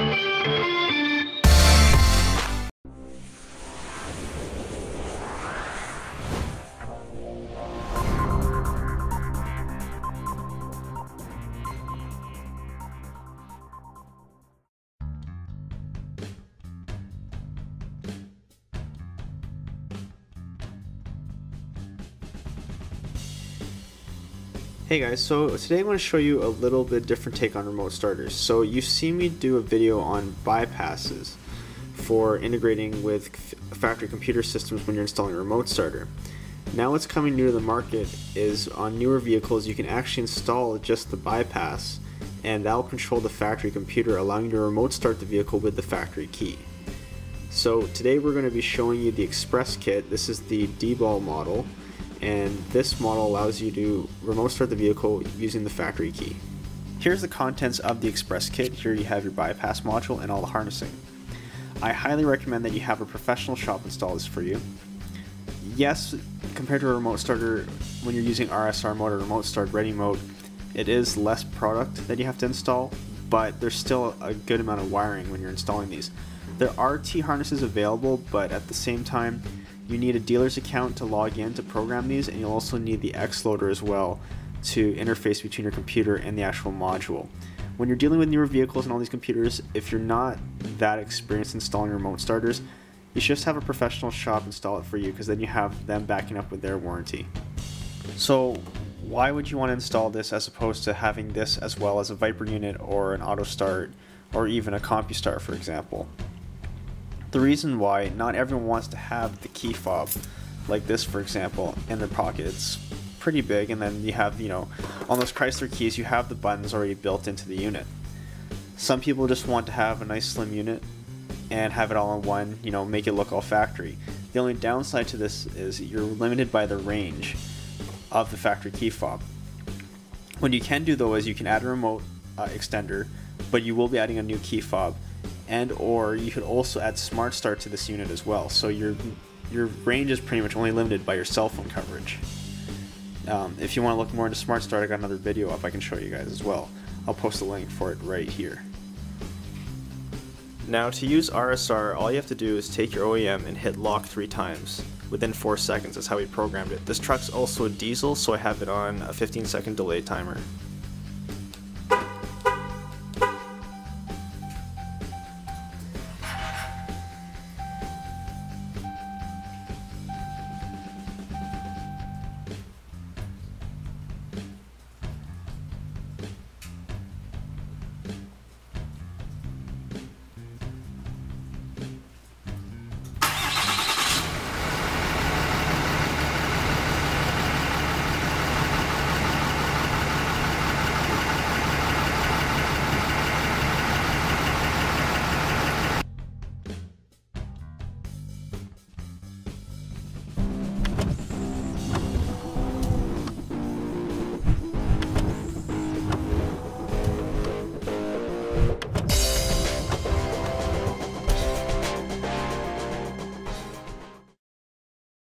Thank you. Hey guys, so today I'm going to show you a little bit different take on remote starters. So you've seen me do a video on bypasses for integrating with factory computer systems when you're installing a remote starter. Now what's coming new to the market is on newer vehicles you can actually install just the bypass and that will control the factory computer allowing you to remote start the vehicle with the factory key. So today we're going to be showing you the Xpresskit. This is the D-Ball model and this model allows you to remote start the vehicle using the factory key. Here's the contents of the Xpresskit. Here you have your bypass module and all the harnessing. I highly recommend that you have a professional shop install this for you. Yes, compared to a remote starter, when you're using RSR mode or remote start ready mode, it is less product that you have to install, but there's still a good amount of wiring when you're installing these. There are T harnesses available, but at the same time, you need a dealer's account to log in to program these, and you'll also need the Xloader as well to interface between your computer and the actual module. When you're dealing with newer vehicles and all these computers, if you're not that experienced installing remote starters, you should just have a professional shop install it for you because then you have them backing up with their warranty. So why would you want to install this as opposed to having this as well as a Viper unit or an auto start or even a Compustar for example? The reason why not everyone wants to have the key fob, like this for example, in their pocket. It's pretty big and then you have, you know, on those Chrysler keys you have the buttons already built into the unit. Some people just want to have a nice slim unit and have it all in one, you know, make it look all factory. The only downside to this is you're limited by the range of the factory key fob. What you can do though is you can add a remote uh, extender, but you will be adding a new key fob and or you could also add smart start to this unit as well so your your range is pretty much only limited by your cell phone coverage um, if you want to look more into smart start i got another video up i can show you guys as well i'll post a link for it right here now to use RSR all you have to do is take your OEM and hit lock three times within 4 seconds that's how we programmed it. This truck's also a diesel so I have it on a 15 second delay timer.